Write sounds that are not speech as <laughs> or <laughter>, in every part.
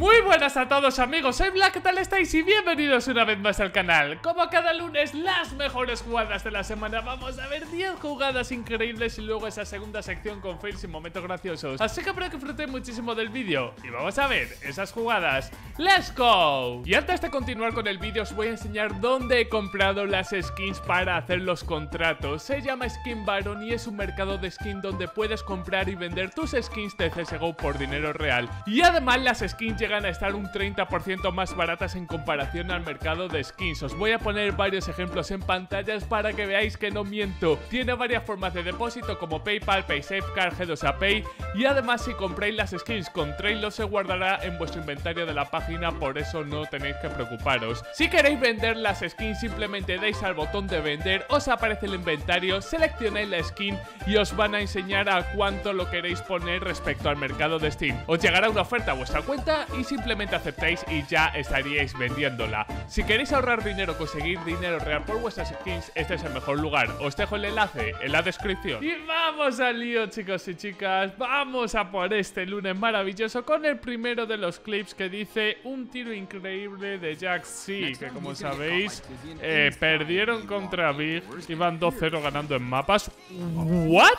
Muy buenas a todos amigos, soy Black, ¿qué tal estáis? Y bienvenidos una vez más al canal. Como cada lunes, las mejores jugadas de la semana. Vamos a ver 10 jugadas increíbles y luego esa segunda sección con fails y momentos graciosos. Así que espero que disfrutéis muchísimo del vídeo Y vamos a ver esas jugadas. ¡Let's go! Y antes de continuar con el vídeo os voy a enseñar dónde he comprado las skins para hacer los contratos. Se llama Skin Baron y es un mercado de skin donde puedes comprar y vender tus skins de CSGO por dinero real. Y además las skins llegan a estar un 30% más baratas en comparación al mercado de skins. Os voy a poner varios ejemplos en pantallas para que veáis que no miento. Tiene varias formas de depósito como PayPal, PaySafeCard, G2A Pay y además si compráis las skins con Trailer se guardará en vuestro inventario de la página, por eso no tenéis que preocuparos. Si queréis vender las skins simplemente dais al botón de vender, os aparece el inventario, seleccionáis la skin y os van a enseñar a cuánto lo queréis poner respecto al mercado de Steam. Os llegará una oferta a vuestra cuenta y simplemente aceptáis y ya estaríais vendiéndola. Si queréis ahorrar dinero, conseguir dinero real por vuestras skins, este es el mejor lugar. Os dejo el enlace en la descripción. Y vamos al lío, chicos y chicas. Vamos a por este lunes maravilloso con el primero de los clips que dice un tiro increíble de Jack C, que como sabéis, eh, perdieron contra Big, iban 2-0 ganando en mapas. ¿What?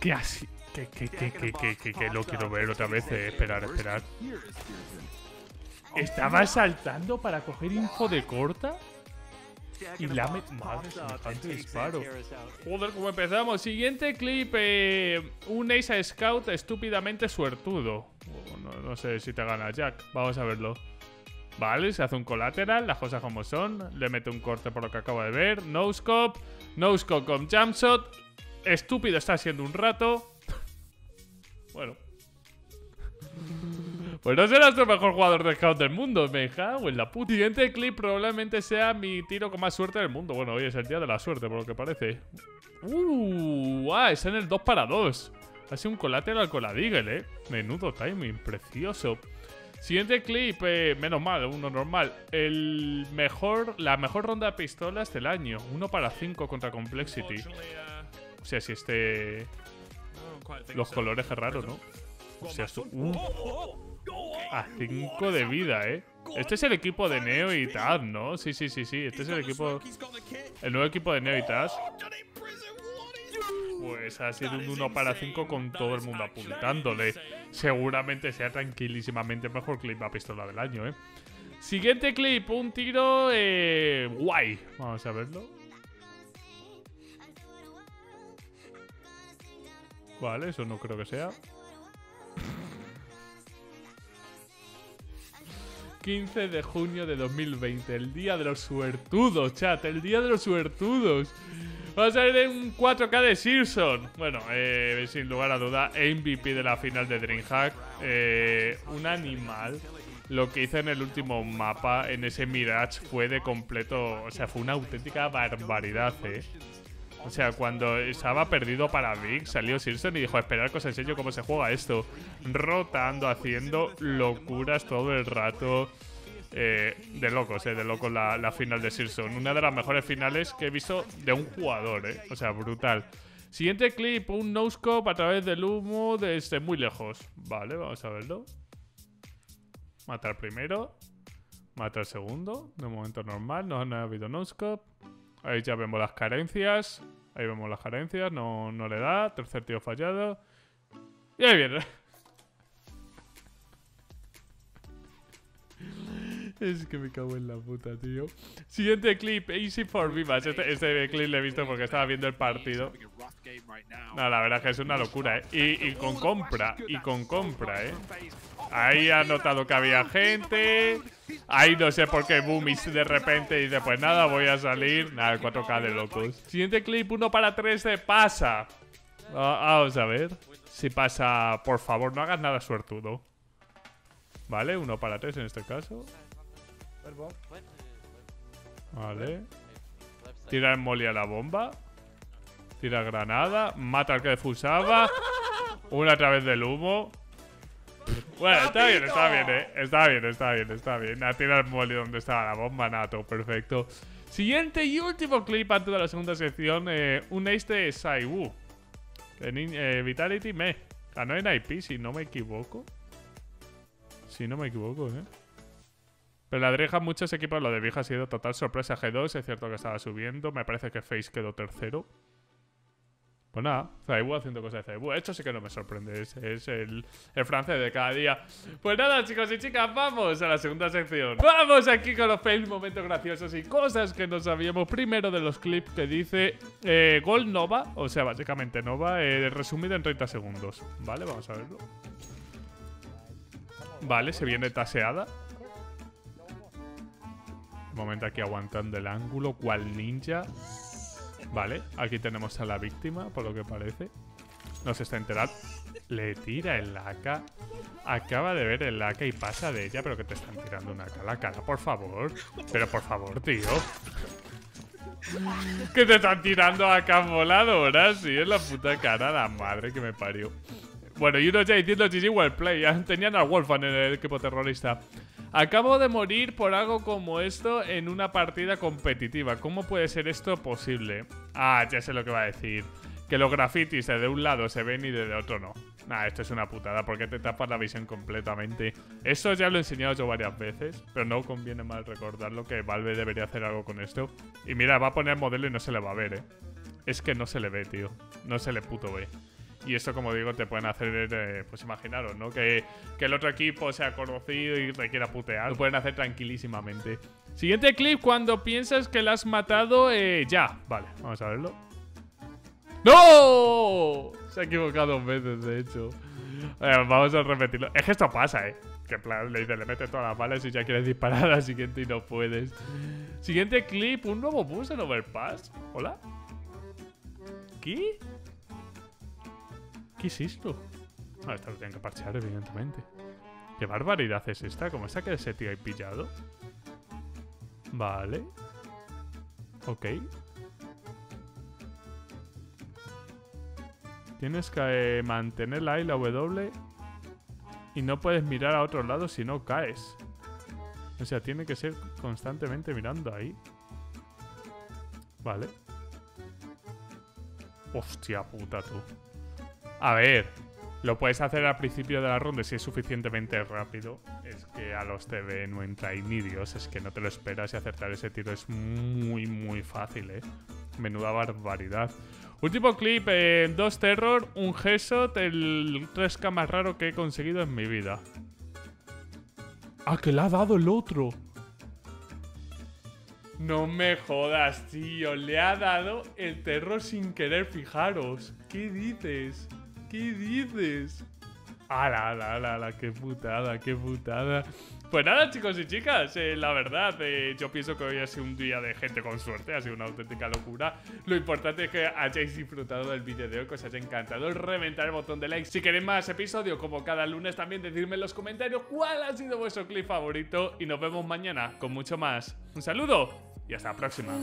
¿Qué así? Que, que, que, que, que, que lo quiero ver otra vez. Eh, esperar, esperar. Estaba saltando para coger info de corta. Y la me... Madre, semejante disparo. Joder, como empezamos. Siguiente clip. Eh, un Ace Scout estúpidamente suertudo. no, no, sé si te gana Jack. Vamos a verlo. Vale, se hace un colateral, las cosas como son. Le mete un corte por lo que acabo de ver. No scope. No scope con jumpshot. Estúpido está siendo un rato. Bueno. Pues no serás el mejor jugador de scout del mundo, me cago en la puta. Siguiente clip probablemente sea mi tiro con más suerte del mundo. Bueno, hoy es el día de la suerte, por lo que parece. Uh, ah, es en el 2 para 2. Ha sido un colateral con la Deagle, eh. Menudo timing, precioso. Siguiente clip, eh, menos mal, uno normal. El mejor, la mejor ronda de pistolas del año. Uno para 5 contra Complexity. O sea, si este los colores es raro, ¿no? O sea, a 5 de vida, ¿eh? Este es el equipo de Neo y Taz, ¿no? Sí, sí, sí, sí. Este es el equipo... El nuevo equipo de Neo y Taz. Pues ha sido un 1 para 5 con todo el mundo apuntándole. Seguramente sea tranquilísimamente mejor clip a pistola del año, ¿eh? Siguiente clip, un tiro eh, guay. Vamos a verlo. Vale, eso no creo que sea. 15 de junio de 2020, el día de los suertudos, chat, el día de los suertudos. Va a ser un 4K de Searson. Bueno, eh, sin lugar a duda, MVP de la final de Dreamhack. Eh, un animal. Lo que hice en el último mapa, en ese Mirage, fue de completo. O sea, fue una auténtica barbaridad, eh. O sea, cuando estaba perdido para Vic, salió Silson y dijo, esperar que os enseño cómo se juega esto. Rotando, haciendo locuras todo el rato. Eh, de locos, eh, de locos la, final de Silson. Una de las mejores finales que he visto de un jugador, eh. O sea, brutal. Siguiente clip, un no-scope a través del humo desde muy lejos. Vale, vamos a verlo. Matar primero. Matar segundo. De momento normal, no, no ha habido no-scope. Ahí ya vemos las carencias. Ahí vemos las carencias. No, no le da. Tercer tío fallado. Y ahí viene. Es que me cago en la puta, tío. Siguiente clip, Easy for Vivas. Este, este, clip lo he visto porque estaba viendo el partido. No, la verdad es que es una locura, ¿eh? Y, y con compra, y con compra, ¿eh? Ahí ha notado que había gente. Ahí no sé por qué Boomis de repente dice, pues nada, voy a salir. Nada, 4K de locos. Siguiente clip, 1 para 3 de pasa. vamos a ver. Si pasa, por favor, no hagas nada suertudo. Vale, 1 para 3 en este caso. Vale. Tira el molly a la bomba. Tira granada. Mata al que defusaba. Una a través del humo. Bueno, está bien, está bien, eh. Está bien, está bien, está bien. A tirar el molly donde estaba la bomba, nato, perfecto. Siguiente y último clip antes de la segunda sección. Eh, un ace de Saiwu. Eh, Vitality me ganó en IP, si no me equivoco. Si no me equivoco, ¿eh? Pero la Dreja muchos equipos lo de vieja ha sido total sorpresa. G2 es cierto que estaba subiendo. Me parece que Face quedó tercero. Pues nada, Zaibu haciendo cosas de Zaibu. Esto sí que no me sorprende. Es, el, el, francés de cada día. Pues nada, chicos y chicas, vamos a la segunda sección. Vamos aquí con los fails, momentos graciosos y cosas que no sabíamos. Primero de los clips que dice eh, Gol Nova, o sea, básicamente Nova, eh, resumido en 30 segundos. Vale, vamos a verlo. Vale, se viene taseada momento aquí aguantando el ángulo, cual ninja. Vale, aquí tenemos a la víctima, por lo que parece. No se está enterando. Le tira el AK. Acaba de ver el AK y pasa de ella, pero que te están tirando una AK la cara, por favor. Pero por favor, tío. que te están tirando acá ahora sí, es la puta cara, la madre que me parió. Bueno, y uno ya diciendo GG well play. <laughs> Tenían al Wolfan en el equipo terrorista. Acabo de morir por algo como esto en una partida competitiva. ¿Cómo puede ser esto posible? Ah, ya sé lo que va a decir. Que los grafitis de un lado se ven y de otro no. Nah, esto es una putada porque te tapas la visión completamente. Eso ya lo he enseñado yo varias veces, pero no conviene mal recordarlo que Valve debería hacer algo con esto. Y mira, va a poner modelo y no se le va a ver, eh. Es que no se le ve, tío. No se le puto ve. Y esto, como digo, te pueden hacer, eh, pues imaginaros, ¿no? Que, el otro equipo sea conocido y requiera putear. Lo pueden hacer tranquilísimamente. Siguiente clip, cuando piensas que la has matado, eh, ya. Vale, vamos a verlo. ¡No! Se ha equivocado dos veces, de hecho. vamos a repetirlo. Es que esto pasa, ¿eh? Que plan, le le metes todas las balas y ya quieres disparar al siguiente y no puedes. Siguiente clip, un nuevo bus en Overpass. ¿Hola? ¿Qué? ¿Qué es esto? Ah, esto lo tienen que parchear, evidentemente. ¿Qué barbaridad es esta? ¿Cómo está que ese tío ahí pillado? Vale. Ok. Tienes que eh, mantener la A la W. Y no puedes mirar a otro lado si no caes. O sea, tiene que ser constantemente mirando ahí. Vale. Hostia puta, tú. A ver, lo puedes hacer al principio de la ronda si es suficientemente rápido. Es que a los TV no entra ahí ni Dios, es que no te lo esperas y acertar ese tiro es muy, muy fácil, ¿eh? Menuda barbaridad. Último clip, eh, dos terror, un G-Shot, el 3K más raro que he conseguido en mi vida. ¡Ah, que le ha dado el otro! No me jodas, tío. Le ha dado el terror sin querer, fijaros. ¿Qué dices? ¿Qué dices? ¡Hala, ala, ala, ala! ¡Qué putada, qué putada! Pues nada, chicos y chicas, eh, la verdad, eh, yo pienso que hoy ha sido un día de gente con suerte, ha sido una auténtica locura. Lo importante es que hayáis disfrutado del vídeo de hoy, que os haya encantado, reventar el botón de like. Si queréis más episodios, como cada lunes, también decidme en los comentarios cuál ha sido vuestro clip favorito y nos vemos mañana con mucho más. Un saludo y hasta la próxima.